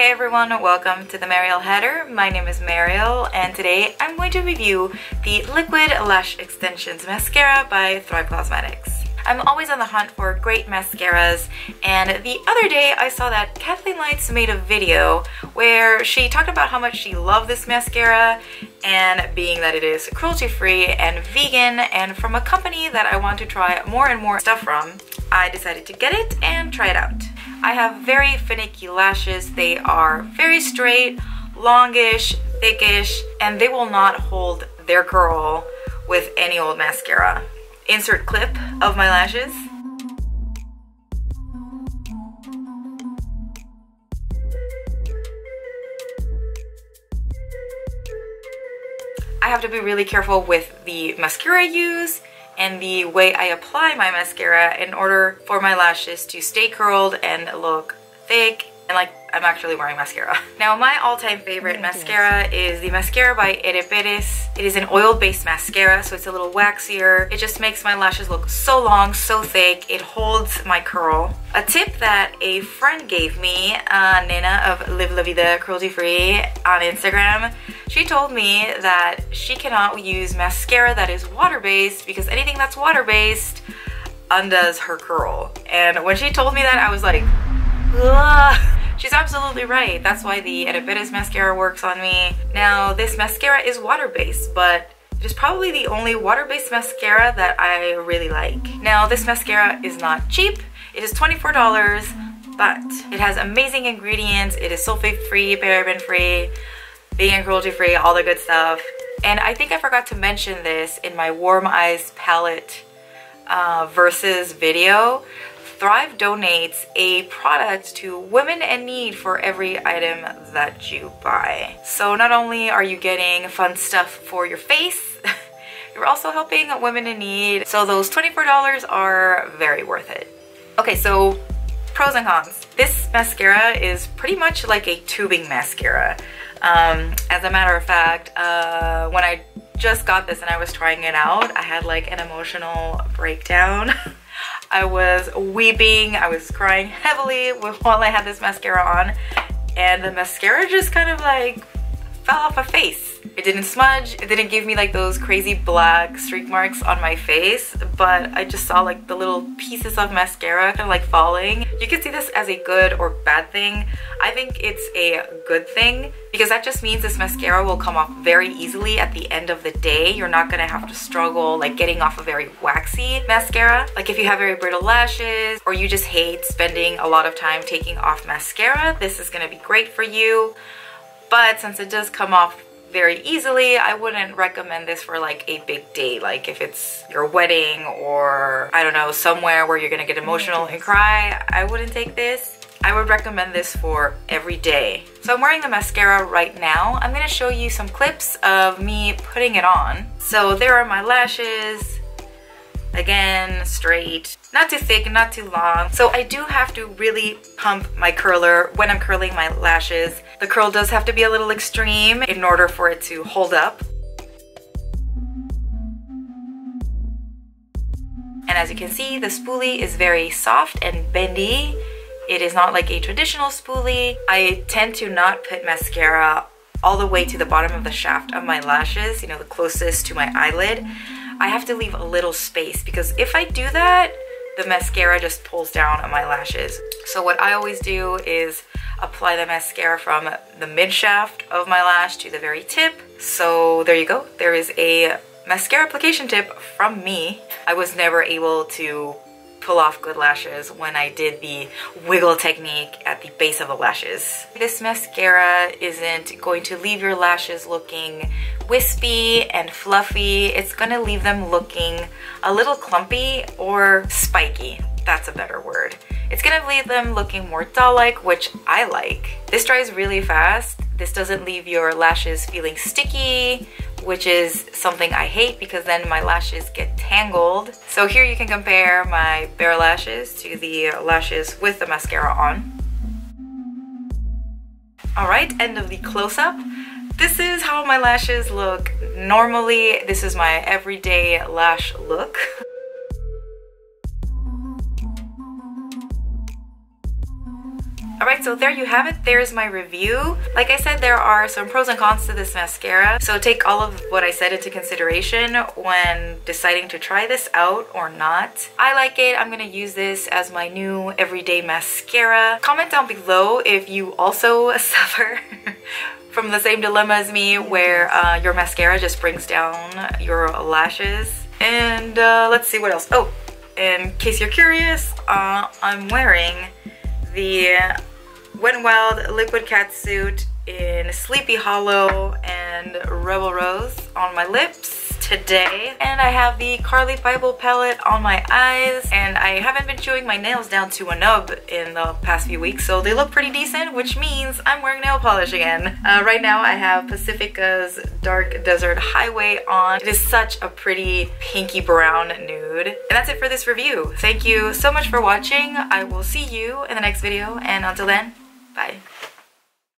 Hey everyone, welcome to the Mariel Hatter. My name is Mariel and today I'm going to review the Liquid Lash Extensions Mascara by Thrive Causemetics. I'm always on the hunt for great mascaras and the other day I saw that Kathleen Lights made a video where she talked about how much she loved this mascara and being that it is cruelty free and vegan and from a company that I want to try more and more stuff from, I decided to get it and try it out. I have very finicky lashes. They are very straight, longish, thickish, and they will not hold their curl with any old mascara insert clip of my lashes. I have to be really careful with the mascara I use and the way I apply my mascara in order for my lashes to stay curled and look thick and like I'm actually wearing mascara. Now my all-time favorite oh, mascara is the mascara by Ere Perez. It is an oil-based mascara so it's a little waxier. It just makes my lashes look so long, so thick. It holds my curl. A tip that a friend gave me, uh, Nina of Live La Vida Cruelty Free on Instagram, she told me that she cannot use mascara that is water-based because anything that's water-based undoes her curl. And when she told me that, I was like, Ugh. She's absolutely right. That's why the Perez mascara works on me. Now, this mascara is water-based, but it is probably the only water-based mascara that I really like. Now, this mascara is not cheap. It is $24, but it has amazing ingredients. It is sulfate-free, paraben-free, vegan cruelty-free, all the good stuff. And I think I forgot to mention this in my Warm Eyes palette uh, versus video. Thrive donates a product to women in need for every item that you buy. So not only are you getting fun stuff for your face, you're also helping women in need. So those $24 are very worth it. Okay, so pros and cons. This mascara is pretty much like a tubing mascara. Um, as a matter of fact, uh, when I just got this and I was trying it out, I had like an emotional breakdown. I was weeping, I was crying heavily while I had this mascara on and the mascara just kind of like fell off my face. It didn't smudge, it didn't give me like those crazy black streak marks on my face, but I just saw like the little pieces of mascara kind of like falling. You can see this as a good or bad thing. I think it's a good thing because that just means this mascara will come off very easily at the end of the day. You're not gonna have to struggle like getting off a very waxy mascara. Like if you have very brittle lashes or you just hate spending a lot of time taking off mascara, this is gonna be great for you. But since it does come off very easily. I wouldn't recommend this for like a big date, like if it's your wedding or I don't know, somewhere where you're gonna get emotional and cry, I wouldn't take this. I would recommend this for every day. So I'm wearing the mascara right now. I'm gonna show you some clips of me putting it on. So there are my lashes, Again, straight, not too thick, not too long. So I do have to really pump my curler when I'm curling my lashes. The curl does have to be a little extreme in order for it to hold up. And as you can see, the spoolie is very soft and bendy. It is not like a traditional spoolie. I tend to not put mascara all the way to the bottom of the shaft of my lashes, you know, the closest to my eyelid. I have to leave a little space because if I do that, the mascara just pulls down on my lashes. So what I always do is apply the mascara from the mid shaft of my lash to the very tip. So there you go. There is a mascara application tip from me. I was never able to pull off good lashes when I did the wiggle technique at the base of the lashes. This mascara isn't going to leave your lashes looking wispy and fluffy. It's gonna leave them looking a little clumpy or spiky. That's a better word. It's gonna leave them looking more doll-like, which I like. This dries really fast. This doesn't leave your lashes feeling sticky which is something I hate because then my lashes get tangled. So here you can compare my bare lashes to the lashes with the mascara on. Alright, end of the close-up. This is how my lashes look normally. This is my everyday lash look. Alright so there you have it. There's my review. Like I said, there are some pros and cons to this mascara. So take all of what I said into consideration when deciding to try this out or not. I like it. I'm gonna use this as my new everyday mascara. Comment down below if you also suffer from the same dilemma as me where uh, your mascara just brings down your lashes. And uh, let's see what else. Oh, in case you're curious, uh, I'm wearing the Wet n Wild Liquid Cat Suit in Sleepy Hollow and Rebel Rose on my lips today. And I have the Carli Bybel palette on my eyes. And I haven't been chewing my nails down to a nub in the past few weeks, so they look pretty decent, which means I'm wearing nail polish again. Uh, right now I have Pacifica's Dark Desert Highway on. It is such a pretty pinky brown nude. And that's it for this review. Thank you so much for watching. I will see you in the next video, and until then, bye.